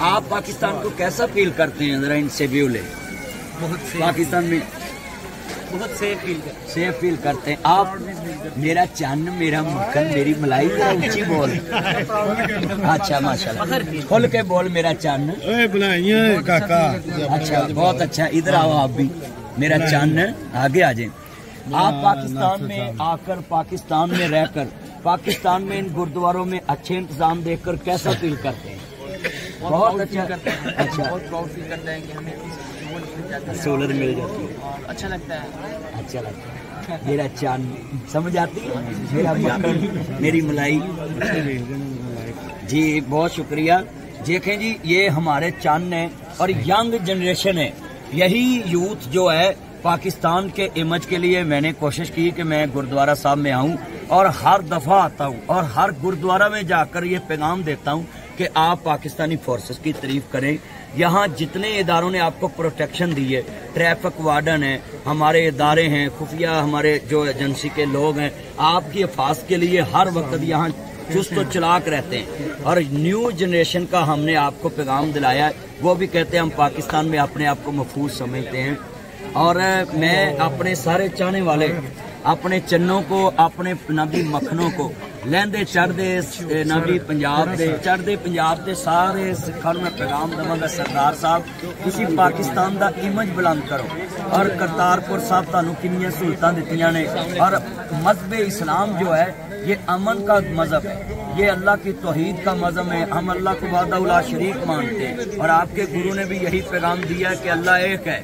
आप पाकिस्तान को कैसा फील करते हैं जरा इनसे व्यू ले? बहुत पाकिस्तान में बहुत सेफ़ फील सेफ़ फील करते हैं। आप मेरा चन्न मेरा मक्खन मेरी मलाई का ऊँची बोल। अच्छा माशाल्लाह। खुल के बोल मेरा चन्न। काका। अच्छा बहुत अच्छा। इधर आओ आप भी। मेरा चन्न आगे आ जाए। आप पाकिस्तान में आकर पाकिस्तान में रहकर पाकिस्तान में इन गुरुद्वारों में अच्छे इंतज़ाम देखकर कैसा फील करते हैं? बहुत अच्छा अच्छा। बहुत प्राउड फील करते हैं कि हमें हैं। सोलर मिल जाती है। और अच्छा लगता है। अच्छा लगता है। मेरा चाँद समझ आती है? मेरा मक्खन मेरी मलाई। जी बहुत शुक्रिया। देखें जी ये हमारे चाँद हैं और यंग जनरेशन है। यही यूथ जो है पाकिस्तान के इमेज के लिए मैंने कोशिश की कि मैं गुरुद्वारा साहब में आऊँ और हर दफ़ा आता हूँ और हर गुरुद्वारा में जाकर ये पैगाम देता हूँ कि आप पाकिस्तानी फोर्सेस की तारीफ़ करें। यहाँ जितने इदारों ने आपको प्रोटेक्शन दी है ट्रैफ़िक वार्डन है, हमारे इदारे हैं, खुफिया हमारे जो एजेंसी के लोग हैं, आपकी हिफाजत के लिए हर वक्त यहाँ चुस्त और चलाक रहते हैं। और न्यू जनरेशन का हमने आपको पैगाम दिलाया है, वो भी कहते हैं हम पाकिस्तान में अपने आप को महफूज समझते हैं। और मैं अपने सारे चाहने वाले अपने चन्नों को अपने नबी मखनों को ਲਹਿੰਦੇ ਚੜਦੇ ਨਬੀ ਪੰਜਾਬ ਦੇ ਚੜਦੇ ਪੰਜਾਬ ਦੇ ਸਾਰੇ ਸਿੱਖਾਂ ਨੂੰ ਮੈਂ ਪੈਗਾਮ ਦਵਾਂਗਾ ਸਰਦਾਰ ਸਾਹਿਬ ਤੁਸੀਂ ਪਾਕਿਸਤਾਨ ਦਾ ਇਮੇਜ ਬੁਲੰਦ ਕਰੋ ਔਰ ਕਰਤਾਰਪੁਰ ਸਾਹਿਬ ਤੁਹਾਨੂੰ ਕਿੰਨੀਆਂ ਸਹੂਲਤਾਂ ਦਿੱਤੀਆਂ ਨੇ ਔਰ ਮਜ਼ਹਬ इस्लाम जो है ये अमन का मजहब है ये अल्लाह की तोहीद का मजहब है हम अल्लाह को वादा शरीक मानते हैं और आपके गुरु ने भी यही पैगाम दिया है कि अल्लाह एक है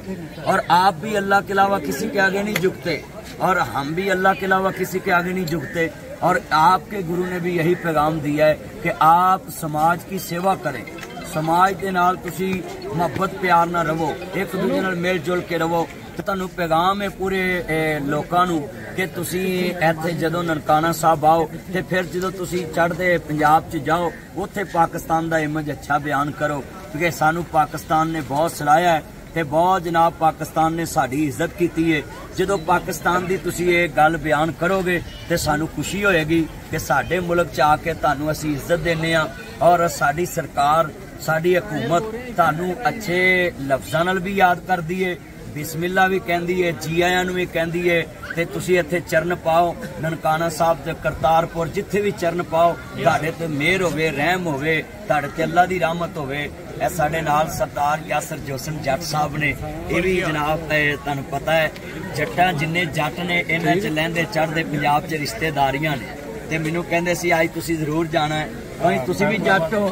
और आप भी अल्लाह के अलावा किसी के आगे नहीं झुकते और हम भी अल्लाह के अलावा किसी के आगे नहीं झुकते और आपके गुरु ने भी यही पैगाम दिया है कि आप समाज की सेवा करें ਸਮਾਜ ਦੇ ਨਾਲ ਤੁਸੀਂ ਮੁਹੱਬਤ ਪਿਆਰ ਨਾਲ ਰਹੋ ਇੱਕ ਦੂਜੇ ਨਾਲ ਮਿਲ ਜੁਲ ਕੇ ਰਹੋ ਤੇ ਤੁਹਾਨੂੰ ਪੈਗਾਮ ਹੈ ਪੂਰੇ ਅਹ, ਲੋਕਾਂ ਨੂੰ ਕਿ ਤੁਸੀਂ ਇੱਥੇ ਜਦੋਂ ਨਨਕਾਣਾ ਸਾਹਿਬ ਆਓ ਤੇ ਫਿਰ ਜਦੋਂ ਤੁਸੀਂ ਚੜ੍ਹਦੇ ਪੰਜਾਬ 'ਚ ਜਾਓ ਉੱਥੇ ਪਾਕਿਸਤਾਨ ਦਾ ਇਮੇਜ ਅੱਛਾ ਬਿਆਨ ਕਰੋ ਕਿਉਂਕਿ ਸਾਨੂੰ ਪਾਕਿਸਤਾਨ ਨੇ ਬਹੁਤ ਸਲਾਹਿਆ ਹੈ ਤੇ ਬਹੁਤ ਜਨਾਬ ਪਾਕਿਸਤਾਨ ਨੇ ਸਾਡੀ ਇੱਜ਼ਤ ਕੀਤੀ ਹੈ ਜਦੋਂ ਪਾਕਿਸਤਾਨ ਦੀ ਤੁਸੀਂ ਇਹ ਗੱਲ ਬਿਆਨ ਕਰੋਗੇ ਤੇ ਸਾਨੂੰ ਖੁਸ਼ੀ ਹੋਏਗੀ ਕਿ ਸਾਡੇ ਮੁਲਕ 'ਚ ਆ ਕੇ ਤੁਹਾਨੂੰ ਅਸੀਂ ਇੱਜ਼ਤ ਦਿੰਨੇ ਆ ਔਰ ਸਾਡੀ ਸਰਕਾਰ, ਸਾਡੀ ਹਕੂਮਤ ਤੁਹਾਨੂੰ ਅੱਛੇ ਲਫ਼ਜ਼ਾਂ ਨਾਲ ਵੀ ਯਾਦ ਕਰਦੀ ਏ। ਬਿਸਮਿਲ੍ਲਾ ਵੀ ਕਹਿੰਦੀ ਏ ਜੀ ਆਇਆਂ ਨੂੰ ਵੀ ਕਹਿੰਦੀ ਏ ਤੇ ਤੁਸੀਂ ਇੱਥੇ ਚਰਨ ਪਾਓ। ਨਨਕਾਣਾ ਸਾਹਿਬ ਤੇ ਕਰਤਾਰਪੁਰ ਜਿੱਥੇ ਵੀ ਚਰਨ ਪਾਓ, ਤੁਹਾਡੇ ਤੇ ਮਿਹਰ ਹੋਵੇ, ਰਹਿਮ ਹੋਵੇ, ਤੁਹਾਡੇ ਤੇ ਅੱਲਾ ਦੀ ਰਹਿਮਤ ਹੋਵੇ। ਇਹ ਸਾਡੇ ਨਾਲ ਸਰਦਾਰ ਯਾਸਰ ਜੋਸਨ ਜੱਟ ਸਾਹਿਬ ਨੇ, ਇਹ ਵੀ ਜਨਾਬ ਤੁਹਾਨੂੰ ਪਤਾ ਹੈ, ਜੱਟਾਂ ਜਿੰਨੇ ਜੱਟ ਨੇ, ਇਹਨਾਂ 'ਚ ਲਹਿੰਦੇ ਚੜ੍ਹਦੇ ਪੰਜਾਬ 'ਚ ਰਿਸ਼ਤੇਦਾਰੀਆਂ ਨੇ। ਤੇ ਮੈਨੂੰ ਕਹਿੰਦੇ ਸੀ ਅੱਜ ਤੁਸੀਂ ਜ਼ਰੂਰ ਜਾਣਾ ਹੈ। ਭਾਈ, ਤੁਸੀਂ ਵੀ ਜੱਟ ਹੋ।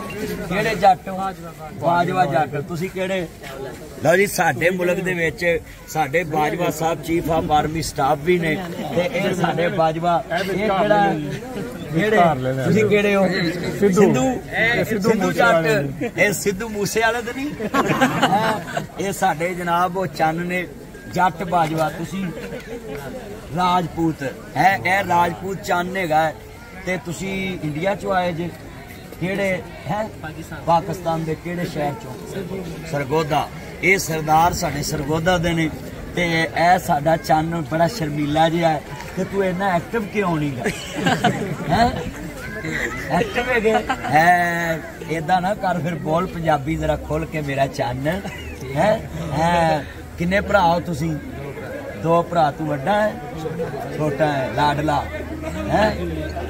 ਕਿਹੜੇ ਜੱਟ ਹੋ? ਬਾਜਵਾ ਜੱਟ। ਤੁਸੀਂ ਕਿਹੜੇ? ਲਓ ਜੀ, ਸਾਡੇ ਮੁਲਕ ਦੇ ਵਿੱਚ ਸਾਡੇ ਬਾਜਵਾ ਸਾਹਿਬ ਚੀਫ ਆਫ ਆਰਮੀ ਸਟਾਫ ਵੀ ਨੇ, ਤੇ ਇਹ ਸਾਡੇ ਬਾਜਵਾ, ਇਹ ਕਿਹੜਾ ਕਿਹੜੇ? ਤੁਸੀਂ ਕਿਹੜੇ ਹੋ? ਸਿੱਧੂ। ਸਿੱਧੂ? ਜੱਟ। ਇਹ ਸਿੱਧੂ ਮੂਸੇ ਵਾਲੇ ਤੇ ਨਹੀਂ? ਹੈਂ? ਇਹ ਸਾਡੇ ਜਨਾਬ ਉਹ ਚੰਨ ਨੇ ਜੱਟ ਬਾਜਵਾ ਤੁਸੀਂ ਰਾਜਪੂਤ। ਹੈ ਇਹ ਰਾਜਪੂਤ ਚੰਨ ਹੈਗਾ। ਤੇ ਤੁਸੀਂ ਇੰਡੀਆ ਚੋਂ ਆਏ ਜੇ। ਕਿਹੜੇ ਹੈ? ਪਾਕਿਸਤਾਨ ਦੇ ਕਿਹੜੇ ਸ਼ਹਿਰ ਚੋਂ? ਸਰਗੋਦਾ। ਇਹ ਸਰਦਾਰ ਸਾਡੇ ਸਰਗੋਦਾ ਦੇ ਨੇ ਤੇ ਇਹ ਸਾਡਾ ਚੰਨ ਬੜਾ ਸ਼ਰਮੀਲਾ ਜਿਹਾ ਹੈ। ਤੇ ਤੂੰ ਇੰਨਾ ਐਕਟਿਵ ਕਿਉਂ ਨਹੀਂ ਹੈ? ਐਕਟਿਵ ਹੈਗੇ? ਹੈ ਇਦਾਂ ਨਾ ਕਰ ਫਿਰ ਬੋਲ ਪੰਜਾਬੀ ਜ਼ਰਾ ਖੋਲ ਕੇ ਮੇਰਾ ਚੰਨ। ਹੈ? ਹੈ ਕਿੰਨੇ ਭਰਾ ਹੋ ਤੁਸੀਂ? ਦੋ ਭਰਾ ਤੂੰ ਵੱਡਾ ਹੈ? ਛੋਟਾ ਹੈ? ਲਾਡਲਾ। ਹੈ?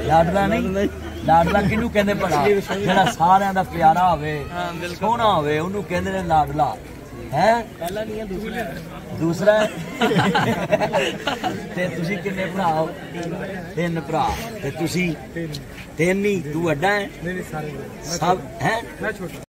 ਲਾਡਲਾ ਨਹੀਂ? ਲਾਡਲਾ ਕਿਹਨੂੰ ਕਹਿੰਦੇ ਭਲਾ ਜਿਹੜਾ ਸਾਰਿਆਂ ਦਾ ਪਿਆਰਾ ਹੋਵੇ ਸੋਹਣਾ ਹੋਵੇ ਉਹਨੂੰ ਕਹਿੰਦੇ ਨੇ ਲਾਡਲਾ। ਹੈ? ਪਹਿਲਾ ਨਹੀਂ ਹੈ? ਦੂਸਰਾ ਦੂਸਰਾ ਤੇ ਤੁਸੀਂ ਕਿੰਨੇ ਭਰਾ ਹੋ? ਤਿੰਨ ਭਰਾ। ਤੇ ਤੁਸੀਂ ਤਿੰਨ ਹੀ ਤੂੰ ਅੱਡਾ ਹੈ? ਨਹੀਂ ਨਹੀਂ ਸਾਰੇ ਸਭ ਹੈ? ਮੈਂ ਛੋਟਾ।